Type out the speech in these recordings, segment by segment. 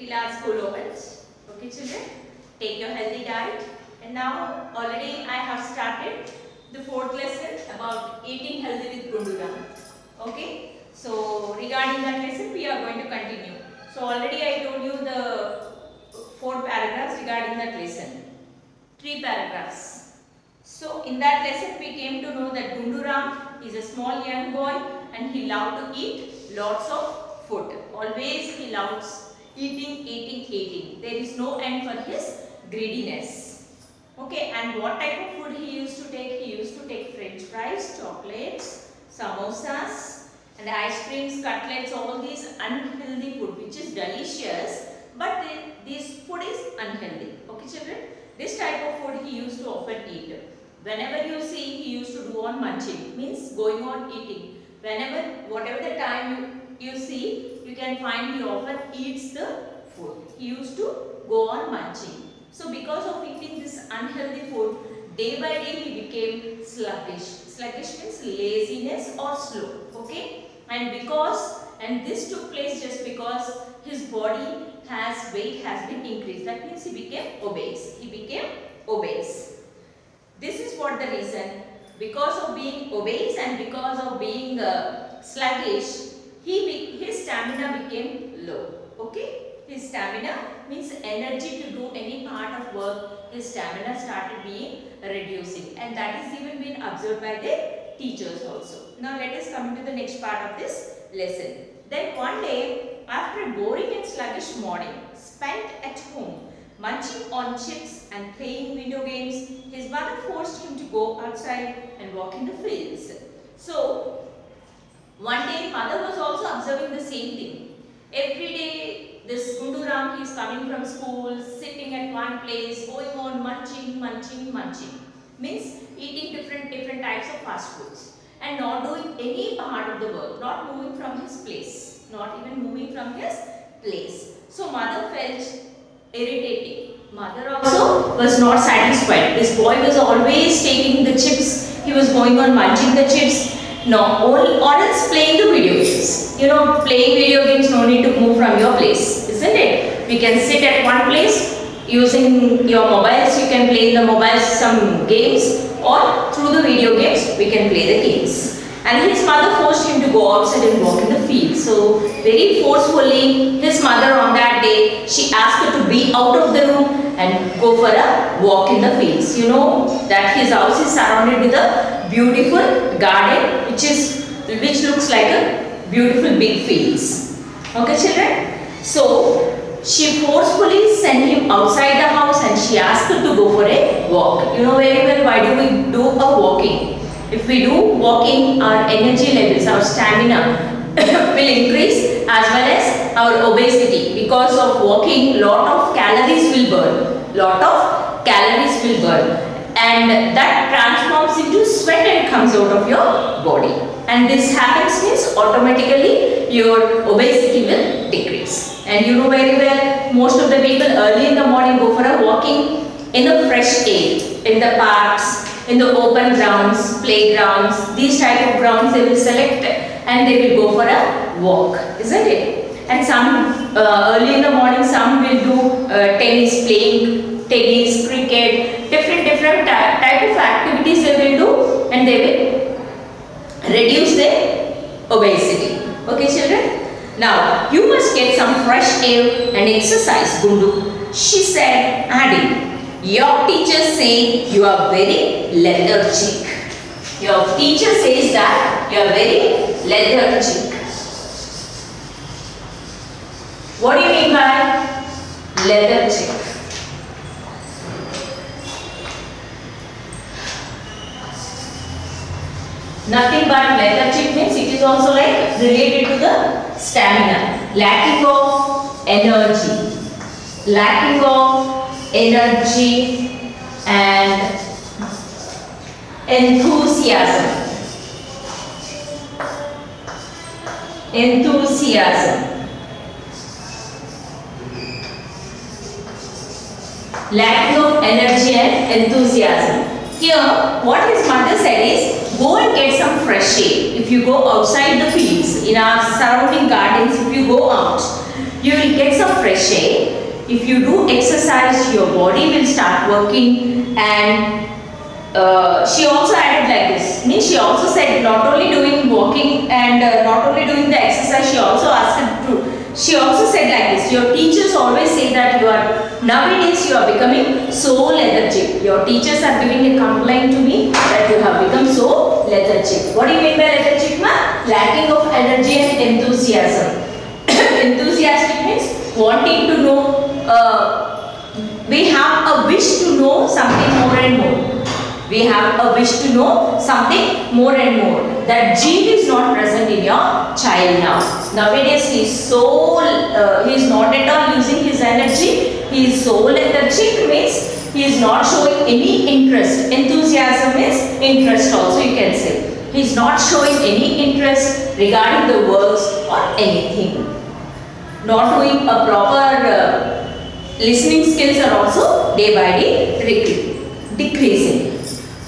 till our school opens. Okay children, take your healthy diet. And now already I have started the fourth lesson about eating healthy with Gunduram. Okay, so regarding that lesson we are going to continue. So already I told you the four paragraphs regarding that lesson. Three paragraphs. So in that lesson we came to know that Gunduram is a small young boy and he loved to eat lots of food. Always he loves eating, eating, eating. There is no end for his greediness. Okay, and what type of food he used to take? He used to take french fries, chocolates, samosas and ice creams, cutlets, all these unhealthy food which is delicious but this food is unhealthy. Okay children, this type of food he used to often eat. Whenever you see he used to do on munching means going on eating. Whenever whatever the time you, you see you can find he often eats the food. He used to go on munching. So because of eating this unhealthy food, day by day he became sluggish. Sluggish means laziness or slow. Okay. And because and this took place just because his body has weight has been increased. That means he became obese. He became obese. This is what the reason. Because of being obese and because of being uh, sluggish, he his stamina became low. Okay his stamina means energy to do any part of work, his stamina started being reducing and that is even been observed by the teachers also. Now let us come to the next part of this lesson. Then one day after a boring and sluggish morning spent at home munching on chips and playing video games, his mother forced him to go outside and walk in the fields. So one day mother was also observing the same thing. Every day this Gunduram, he is coming from school, sitting at one place, going on munching, munching, munching. Means eating different, different types of fast foods and not doing any part of the work, not moving from his place, not even moving from his place. So mother felt irritating. Mother also was not satisfied. This boy was always taking the chips. He was going on munching the chips no, or, or playing the video games. You know, playing video games, no need to move from your place, isn't it? We can sit at one place using your mobiles, you can play in the mobiles some games or through the video games, we can play the games. And his mother forced him to go outside and walk in the field. So, very forcefully, his mother on that day, she asked her to be out of the room and go for a walk in the fields. You know that his house is surrounded with a beautiful garden which is which looks like a beautiful big fields. Okay children? So she forcefully sent him outside the house and she asked him to go for a walk. You know very well why do we do a walking? If we do walking our energy levels, our stamina will increase as well as our obesity. Because of walking lot of calories will burn. Lot of calories will burn. And that transforms into sweat and comes out of your body. And this happens means automatically your obesity will decrease. And you know very well most of the people early in the morning go for a walking in the fresh air in the parks in the open grounds playgrounds these type of grounds they will select and they will go for a walk isn't it and some uh, early in the morning some will do uh, tennis playing tennis cricket different different type of activities they will do and they will reduce their obesity. Okay children? Now you must get some fresh air and exercise Gundu. She said adding, your teacher say you are very lethargic. Your teacher says that you are very lethargic. What do you mean by lethargic? Nothing but lethargic means it is also like related to the stamina. Lacking of energy. Lacking of energy and enthusiasm. Enthusiasm. Lacking of energy and enthusiasm. Here, what his mother said is, go and get some fresh air. If you go outside the fields, in our surrounding gardens, if you go out, You will get some fresh air. If you do exercise, your body will start working and uh, she also added like this. Means she also said not only doing walking and uh, not only doing the exercise, she also asked to. She also said like this. Your teachers always say that you are nowadays you are becoming so lethargic. Your teachers are giving a complaint to me that you have become so lethargic. What do you mean by lethargic, ma? Lacking of energy and enthusiasm. Enthusiastic means wanting to know. Uh, we have a wish to know something more and more we have a wish to know something more and more. That gene is not present in your child now. Nowadays he is so, uh, he is not at all using his energy. He is so lethargic means he is not showing any interest. Enthusiasm is interest also you can say. He is not showing any interest regarding the works or anything. Not doing a proper uh, listening skills are also day by day decreasing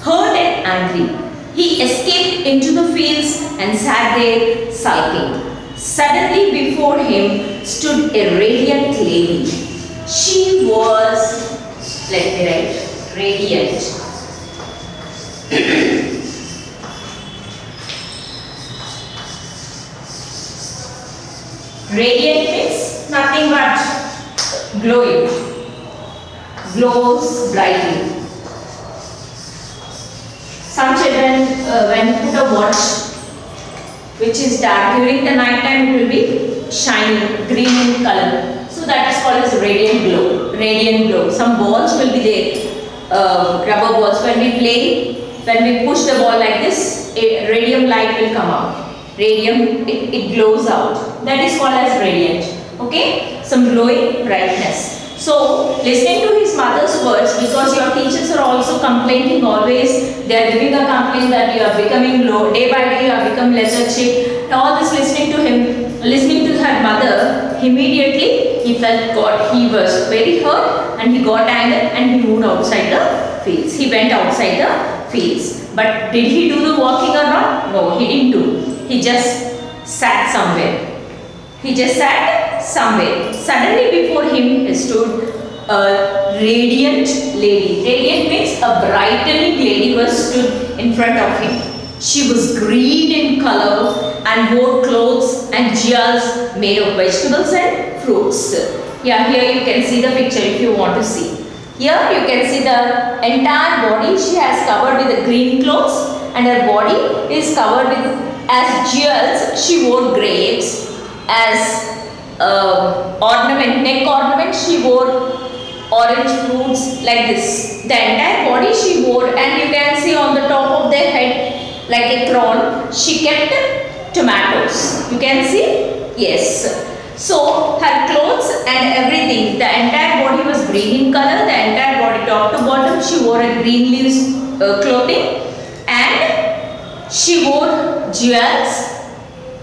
hurt and angry. He escaped into the fields and sat there sulking. Suddenly before him stood a radiant lady. She was, let me write, radiant. radiant means nothing but glowing, glows brightly. Some children, uh, when put a watch which is dark during the night time, it will be shining green in color. So that is called as radiant glow. Radiant glow. Some balls will be there, uh, rubber balls. When we play, when we push the ball like this, a radium light will come out. Radium, it, it glows out. That is called as radiant. Okay? Some glowing brightness. So, listening to his mother's words, because your teachers are also complaining always, they are giving a complaint that you are becoming low, day by day you are become lethargic. All this listening to him, listening to her mother, immediately he felt God, he was very hurt and he got angry and he moved outside the fields. He went outside the fields. But did he do the walking or not? No, he didn't do. He just sat somewhere. He just sat somewhere. Suddenly before him stood a radiant lady. Radiant means a brightening lady was stood in front of him. She was green in color and wore clothes and jewels made of vegetables and fruits. Yeah, here you can see the picture if you want to see. Here you can see the entire body she has covered with green clothes and her body is covered with as jewels she wore grapes as uh, ornament, neck ornament, she wore orange fruits like this. The entire body she wore and you can see on the top of their head like a crown, she kept tomatoes. You can see? Yes. So her clothes and everything, the entire body was green in color, the entire body top to bottom, she wore a green leaves uh, clothing and she wore jewels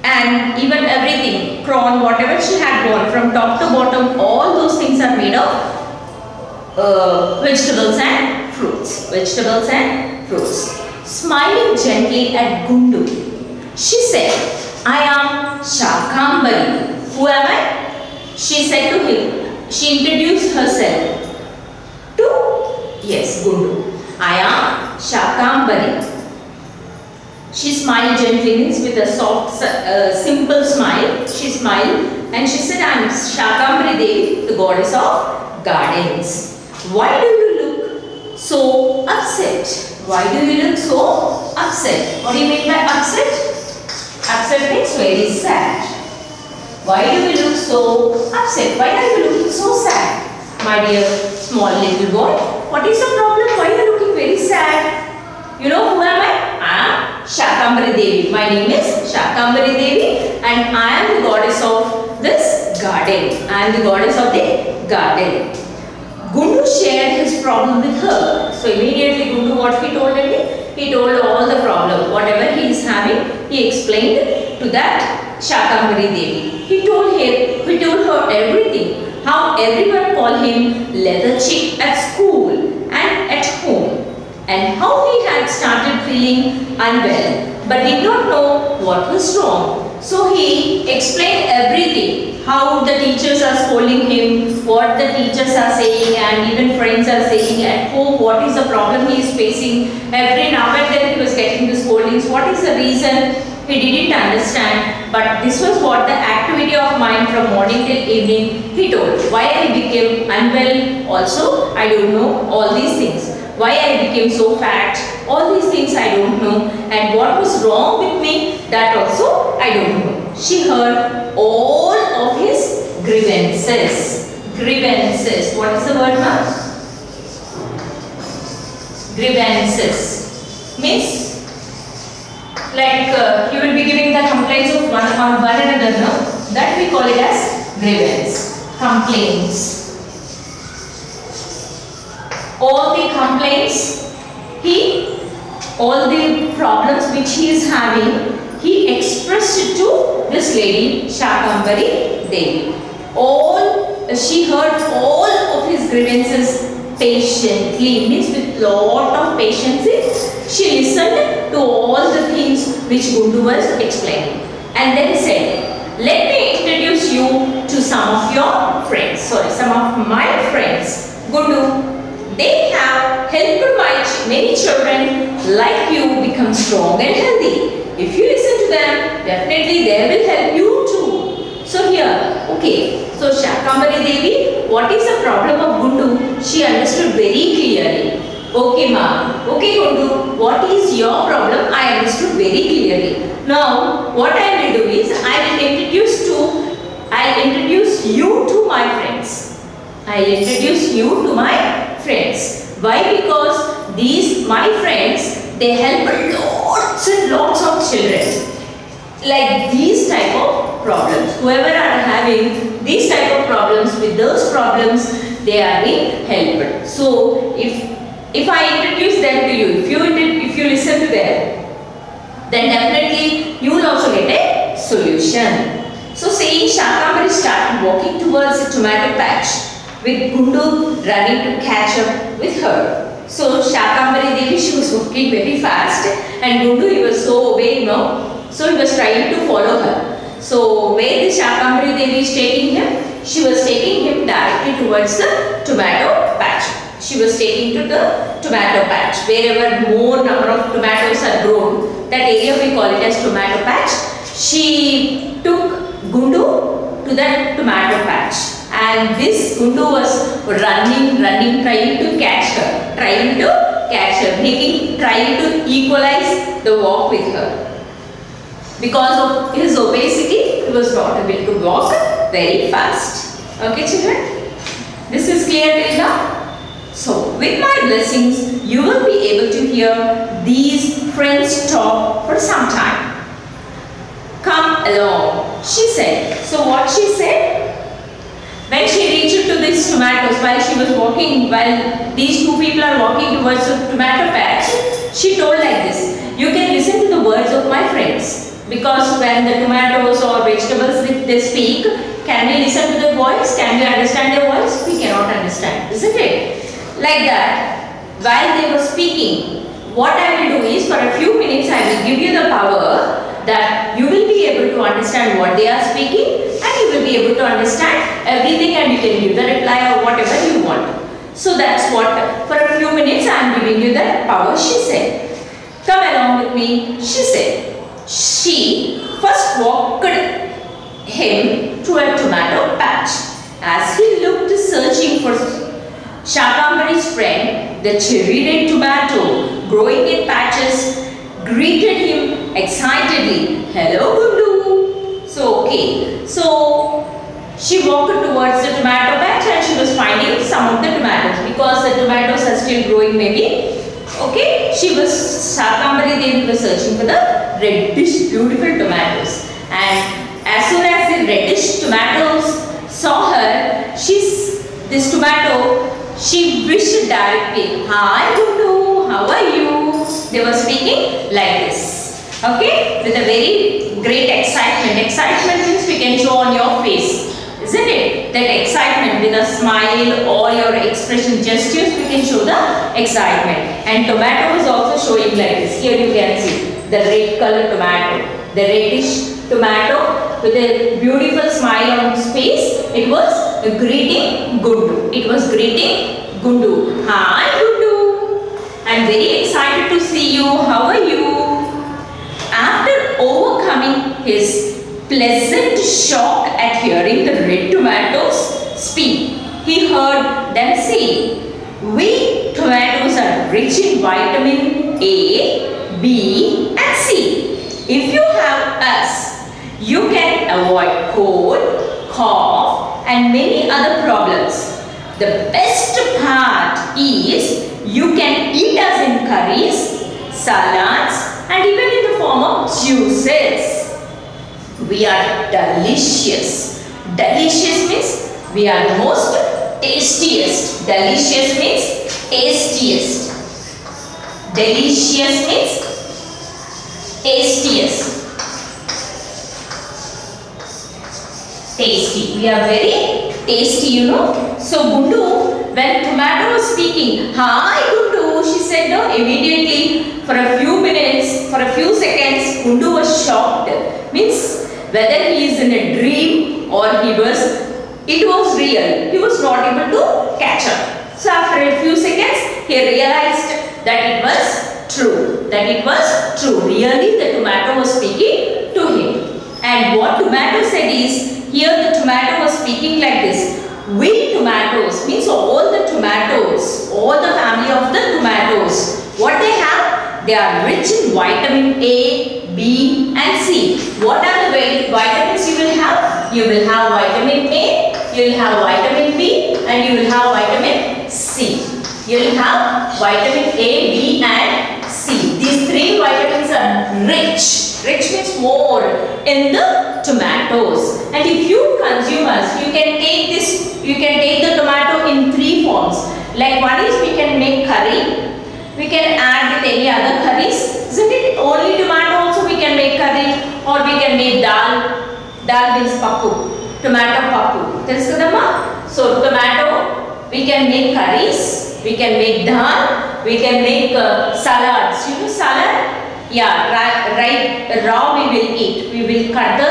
and even everything, crown, whatever she had worn from top to bottom, all those things are made of uh, vegetables and fruits. Vegetables and fruits. Smiling gently at Gundu, she said, I am Shakambari. Who am I? She said to him. She introduced herself to, yes, Gundu. I am Shakambari. She smiled gently, with a soft, uh, simple smile. She smiled and she said, I am Shakambari Devi, the goddess of gardens. Why do you look so upset? Why do you look so upset? What do you mean by upset? Upset means very sad. Why do you look so upset? Why are you looking so sad? My dear small little boy, what is the problem? Why are you looking very sad? You know who am I? Shakambari Devi. My name is Shakambari Devi and I am the goddess of this garden. I am the goddess of the garden. Gundu shared his problem with her. So immediately Gundu what he told him? He told all the problem. Whatever he is having, he explained to that Shakambari Devi. He told her, he told her everything. How everyone called him lethargic at school and at home and how he had started feeling unwell but did not know what was wrong. So he explained everything, how the teachers are scolding him, what the teachers are saying and even friends are saying at home, what is the problem he is facing. Every now and then he was getting the scoldings, what is the reason he didn't understand. But this was what the activity of mind from morning till evening he told. Why I became unwell also, I don't know all these things why I became so fat, all these things I don't know and what was wrong with me that also I don't know. She heard all of his grievances. Grievances. What is the word ma'am? Grievances. Means like uh, you will be giving the complaints of one on one another no? That we call it as grievance. Complaints all the complaints, he, all the problems which he is having, he expressed it to this lady, Shakambari Devi. All, she heard all of his grievances patiently, means with lot of patience. She listened to all the things which Gundu was explaining and then said, let me introduce you to some of your friends, sorry, some of my friends. Gundu, they have helped my many children like you become strong and healthy. If you listen to them, definitely they will help you too. So here, okay. So Shakambari Devi, what is the problem of Gundu? She understood very clearly. Okay ma'am. Okay Gundu, what is your problem? I understood very clearly. Now, what I will do is, I will introduce to, I will introduce you to my friends. I will introduce you to my friends. Why? Because these my friends, they help lots and lots of children. Like these type of problems. Whoever are having these type of problems with those problems, they are being helped. So if if I introduce them to you, if you if you listen to them, then definitely you will also get a solution. So saying Shakambari started walking towards a tomato patch with Gundu running to catch up with her. So Shakambari Devi, she was walking very fast and Gundu, he was so obeying now. So he was trying to follow her. So where Shakambari Devi is taking him? She was taking him directly towards the tomato patch. She was taking to the tomato patch. Wherever more number of tomatoes are grown, that area we call it as tomato patch. She took Gundu to that tomato patch and this Gundu was running, running, trying to catch her, trying to catch her, making, trying to equalize the walk with her. Because of his obesity, he was not able to walk very fast. Okay children? This is clear till? So, with my blessings, you will be able to hear these friends talk for some time. Come along, she said. So, what she said? When she reached to these tomatoes while she was walking, while these two people are walking towards the tomato patch, she told like this, you can listen to the words of my friends. Because when the tomatoes or vegetables, they speak, can we listen to the voice? Can we understand their voice? We cannot understand, isn't it? Like that, while they were speaking, what I will do is for a few minutes I will give you the power that you will be able to understand what they are speaking and will be able to understand everything and you can give the reply or whatever you want. So that's what, for a few minutes I am giving you the power, she said. Come along with me, she said. She first walked him to a tomato patch. As he looked searching for Shakambari's friend, the cherry red tomato growing in patches greeted him excitedly. Hello Gundu. So okay. So she walked towards the tomato patch and she was finding some of the tomatoes because the tomatoes are still growing maybe. Okay. She was Shakambari Devi was searching for the reddish beautiful tomatoes and as soon as the reddish tomatoes saw her, she's this tomato, she wished directly, Hi Gundu, how are you? They were speaking like this. Okay? With a very great excitement. Excitement means we can show on your face. Isn't it? That excitement with a smile or your expression gestures we can show the excitement. And tomato is also showing like this. Here you can see the red color tomato. The reddish tomato with a beautiful smile on his face. It was greeting Gundu. It was greeting Gundu. Hi Gundu. I'm very excited to see you. How are you? After overcoming his pleasant shock at hearing the red tomatoes speak, he heard them say, We tomatoes are rich in vitamin A, B and C. If you have us, you can avoid cold, cough and many other problems. The best part is you can eat us in curries, salads and even in the form of juices. We are delicious. Delicious means we are the most tastiest. Delicious means tastiest. Delicious means tastiest. Tasty. We are very tasty, you know. So Gundu, when Tomato was speaking, Hi Gundu, she said no, immediately for a few minutes, for a few seconds, Gundu was shocked. Means whether he is in a dream or he was, it was real. He was not able to catch up. So after a few seconds, he realized that it was true. That it was true. Really the tomato was speaking to him. And what tomato said is, here the tomato was speaking like this. We tomatoes means all the tomatoes, all the family of the tomatoes. What they have? They are rich in vitamin A, B and C. What are the vitamins you will have? You will have vitamin A, you will have vitamin B and you will have vitamin C. You will have vitamin A, B and C. These three vitamins are rich. Rich means more in the tomatoes. And if you consumers, you can take this, you can take the tomato in three forms. Like one is we can make curry. We can add with any other curries. Isn't it? Only tomato make curry or we can make dal. Dal means pappu tomato pappu Teliskadamma? So tomato, we can make curries, we can make dal, we can make uh, salads. You know salad? Yeah, right, right, raw we will eat. We will cut the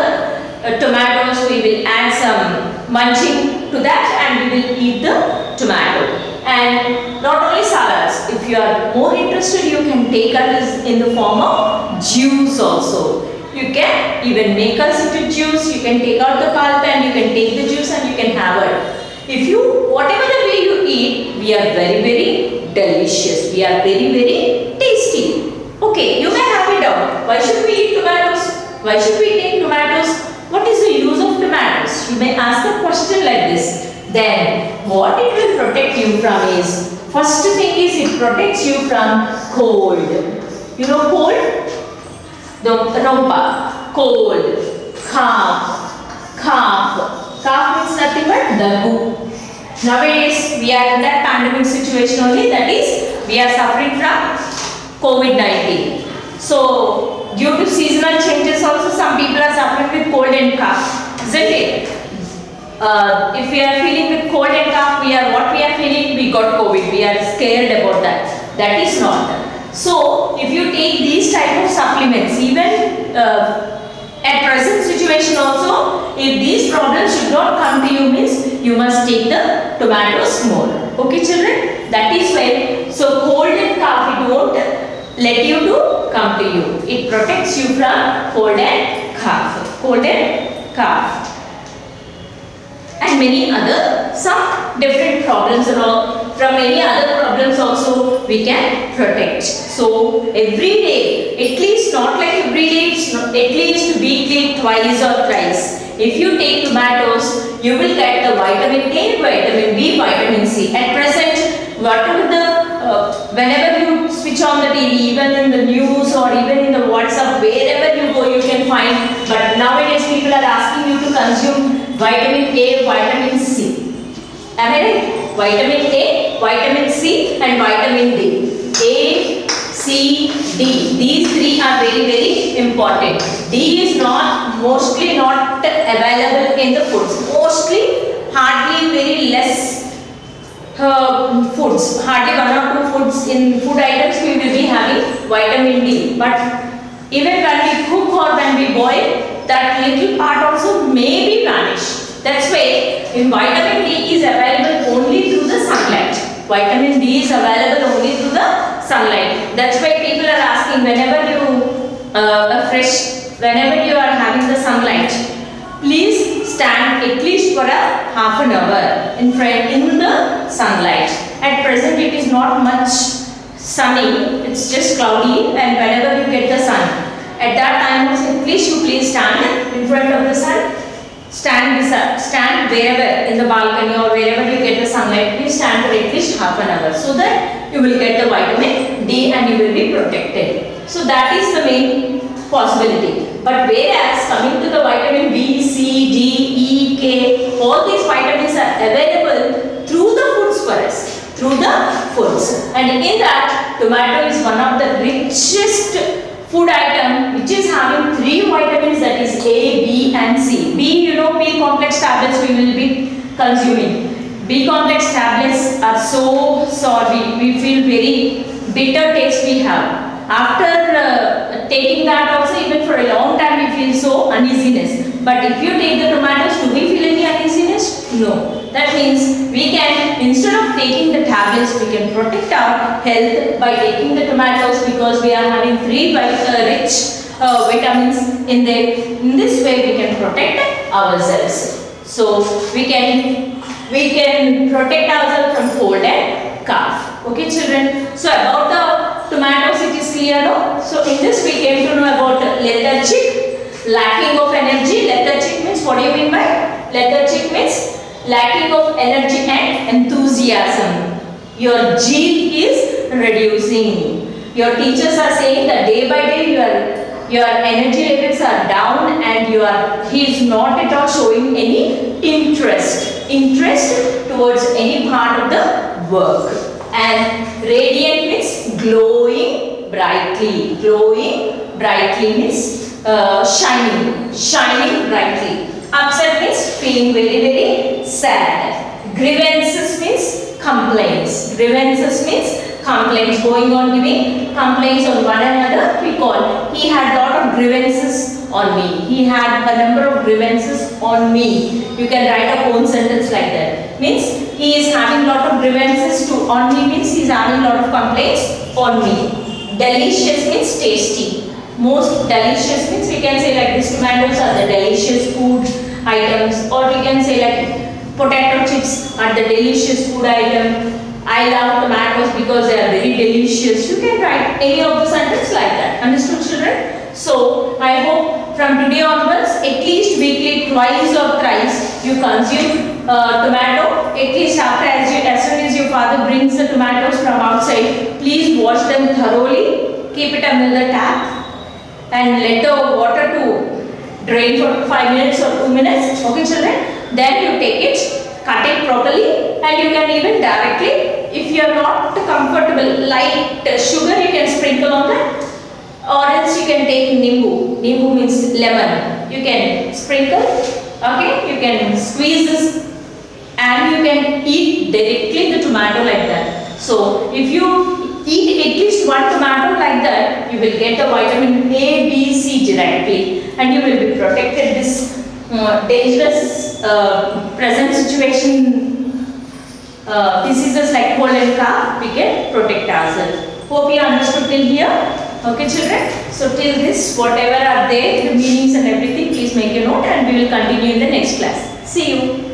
uh, tomatoes, we will add some munching to that and we will eat the tomato. And not only salads, if you are more interested, you can take us in the form of juice also. You can even make us into juice, you can take out the pulp and you can take the juice and you can have it. If you, whatever the way you eat, we are very, very delicious. We are very, very tasty. Okay, you may have it out. Why should we eat tomatoes? Why should we take tomatoes? What is the use of tomatoes? You may ask a question like this. Then, what it will protect you from is, first thing is it protects you from cold. You know cold? The rompa, cold, cough, cough. Cough means nothing but the Nowadays, we are in that pandemic situation only. That is, we are suffering from COVID-19. So, due to seasonal changes also some people are suffering with cold and cough, isn't it? Uh, if we are feeling with cold and cough, we are what we are feeling, we got COVID, we are scared about that. That is not. So, if you take these type of supplements, even uh, at present situation also, if these problems should not come to you means you must take the tomatoes more. Okay children? That is why, so cold and cough it won't let you to come to you. It protects you from cold and cough. Cold and cough. And many other, some different problems and. From many other problems also we can protect. So every day, at least not like every day, at least weekly twice or thrice. If you take tomatoes, you will get the vitamin A, vitamin B, vitamin C. At present, whatever the, uh, whenever you switch on the TV, even in the news or even in the WhatsApp, wherever you go, you can find. But nowadays, people are asking you to consume vitamin A, vitamin C. Am I right? Vitamin A, vitamin C and vitamin D. A, C, D. These three are very very important. D is not mostly not available in the foods. Mostly hardly very less uh, foods, hardly one or two foods in food items we will be having vitamin D. But even when we cook or when we boil, that little part also may be vanished. That's why in vitamin D is available only through the sunlight. Vitamin D is available only through the sunlight. That's why people are asking whenever you uh, a fresh, whenever you are having the sunlight, please stand at least for a half an hour in front in the sunlight. At present it is not much sunny, it's just cloudy and whenever you get the sun, at that time also at least you please stand in front of the sun. Stand beside, stand wherever in the balcony or wherever you get the sunlight, please stand for at least half an hour so that you will get the vitamin D and you will be protected. So that is the main possibility. But whereas coming to the vitamin B, C, D, E, K, all these vitamins are available through the foods for us, through the foods. And in that, tomato is one of the richest food item which is having three vitamins that is A, B and C. B, you know, B complex tablets we will be consuming. B complex tablets are so sour, we, we feel very bitter taste we have. After uh, taking that also even for a long time we feel so uneasiness. But if you take the tomatoes, do we feel any uneasiness? No. That means we can, instead of taking the tablets, we can protect our health by taking the tomatoes because we are having three uh, rich uh, vitamins in there. In this way we can protect ourselves. So we can we can protect ourselves from cold and cough. Okay children. So about the tomatoes it is clear no? So in this we came to know about lethargic, lacking of energy. Lethargic means what do you mean by? Lethargic means lacking of energy and enthusiasm. Your zeal is reducing. Your teachers are saying that day by day your your energy levels are down and you are he is not at all showing any interest. Interest towards any part of the work. And radiant means glowing brightly. Glowing brightly means uh, shining. Shining brightly upset means feeling very very sad. Grievances means complaints. Grievances means complaints going on giving complaints on one another. We call he had lot of grievances on me. He had a number of grievances on me. You can write a own sentence like that. Means he is having lot of grievances to on me. Means he is having lot of complaints on me. Delicious means tasty most delicious means we can say like these tomatoes are the delicious food items or we can say like potato chips are the delicious food item I love tomatoes because they are very delicious. You can write any of the sentence like that. Understood children? So, I hope from today onwards, at least weekly twice or thrice, you consume uh, tomato. At least after as, you, as soon as your father brings the tomatoes from outside, please wash them thoroughly. Keep it under the tap and let the water to drain for 5 minutes or 2 minutes. Okay children? Then you take it, cut it properly and you can even directly if you are not comfortable, light sugar you can sprinkle on that or else you can take nimbu. Nimbu means lemon. You can sprinkle, okay, you can squeeze this and you can eat directly the tomato like that. So if you eat at least one tomato like that, you will get the vitamin A, B, C directly and you will be protected this uh, dangerous uh, present situation uh, diseases like cold and we can protect ourselves. Hope you understood till here. Okay children. So till this, whatever are there, the meanings and everything, please make a note and we will continue in the next class. See you.